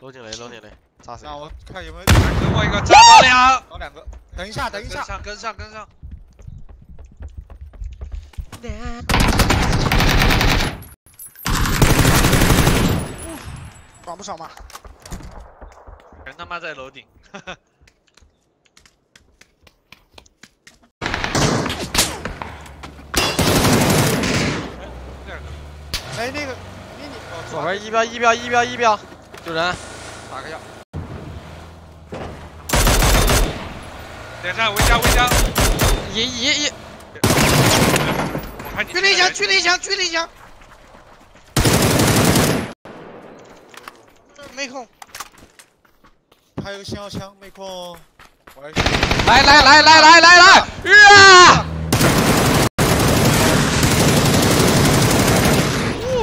搂进来，搂进来，炸死！那我看有没有给我一个炸到了，找两个。等一下，等一下，跟上跟上跟上。爽不爽嘛。人他妈在楼顶。哎，那个，你你左边一标一标一标一标，有人，打个药。点上围墙围墙。一一一。我看你。狙了一枪，狙了一枪，狙了一枪。没空。还有个信号枪，没空。来来来来来来来！啊！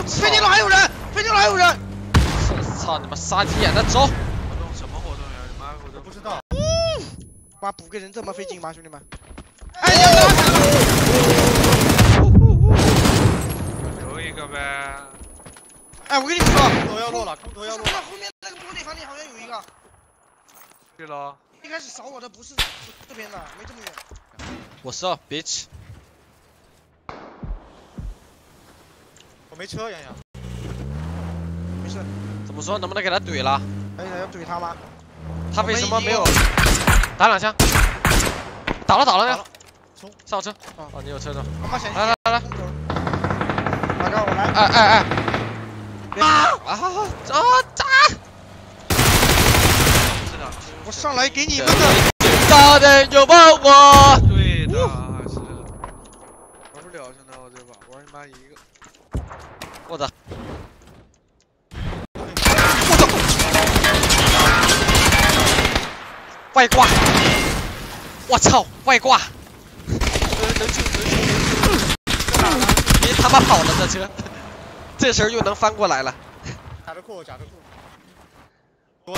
飞机楼还有人，飞机楼还有人。操你妈杀鸡眼的走！活动什么活动呀？你妈我都不知道。妈补个人这么费劲吗，兄弟们？哎呀！留一个呗。哎，我跟你们说，空投要落了，空投要落了。后面那个玻璃房里好像有一个。对了。一开始扫我的不是这边的，没这么远。我知道，bitch。我没车，洋洋。没事。怎么说？能不能给他怼了？哎，要怼他吗？他为什么没有？打两枪。打了打了呀！冲！上车。哦，你有车的。来来来来。大哥，我来。哎哎哎！啊啊啊！炸！我上来给你们的。大人拥抱我。对的，是。玩不了，现在我这把玩你妈一个。我的。外挂！我操，外挂！别他妈跑了，这车，这时候又能翻过来了。夹着裤，夹着裤。